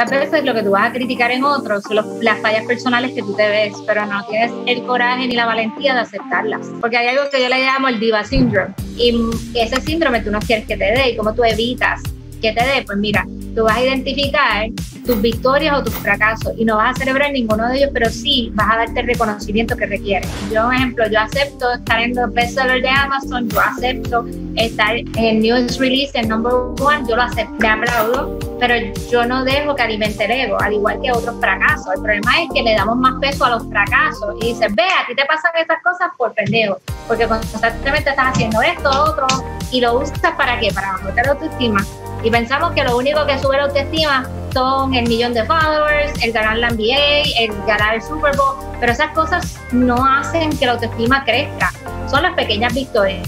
A veces lo que tú vas a criticar en otros son las fallas personales que tú te ves, pero no tienes el coraje ni la valentía de aceptarlas. Porque hay algo que yo le llamo el diva syndrome. Y ese síndrome tú no quieres que te dé. ¿Y cómo tú evitas que te dé? Pues mira, tú vas a identificar tus victorias o tus fracasos y no vas a celebrar ninguno de ellos, pero sí vas a darte el reconocimiento que requieres. Yo, por ejemplo, yo acepto estar en los bestsellers de Amazon, yo acepto estar en News Release, en Number One, yo lo acepto, me aplaudo, pero yo no dejo que alimente el ego, al igual que otros fracasos. El problema es que le damos más peso a los fracasos y dices, ve, a ti te pasan estas cosas por pendejo, porque constantemente estás haciendo esto, otro, y lo usas para qué? Para bajarte la autoestima. Y pensamos que lo único que sube la autoestima son el millón de followers, el ganar la NBA, el ganar el Super Bowl, pero esas cosas no hacen que la autoestima crezca, son las pequeñas victorias.